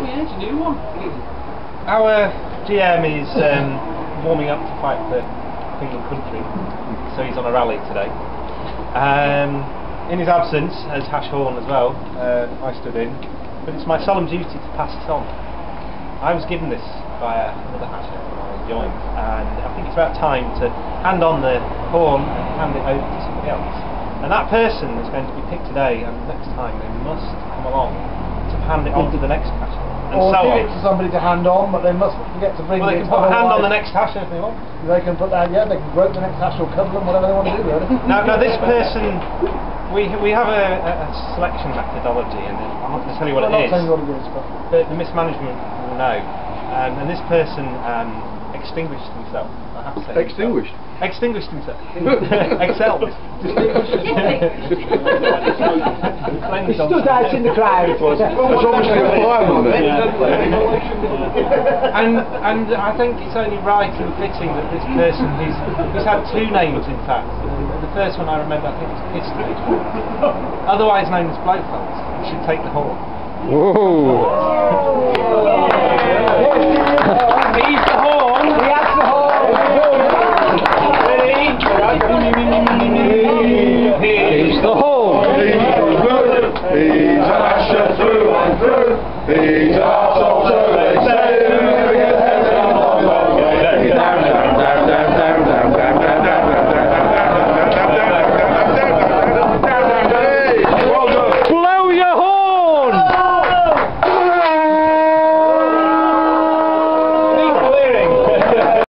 Yeah, it's a new one. Our GM is um, warming up to fight for King and Country, so he's on a rally today. Um, in his absence, as Hash Horn as well, uh, I stood in, but it's my solemn duty to pass it on. I was given this by another Hasher when I joined, and I think it's about time to hand on the horn and hand it over to somebody else. And that person is going to be picked today, and next time they must come along hand it on to the next Hasher. And or so give on. it to somebody to hand on, but they mustn't forget to bring Well, they it can put a hand on the next hash if they want. They can put that, yeah, they can grope the next hash or cover them, whatever they want to do, really. Now, now this person, we we have a, a a selection methodology, and I'm not going to tell you what I'm it is, not telling you what it is, but but the mismanagement will know. Um, and this person um, extinguished himself. I have to say. Extinguished? Extinguished himself. Excelled. he stood out in the crowd. There's obviously a fireman there. and and I think it's only right and fitting that this person who's who's had two names in fact. The, the first one I remember I think was History, otherwise known as Blofeld, should take the horn. Whoa! Seja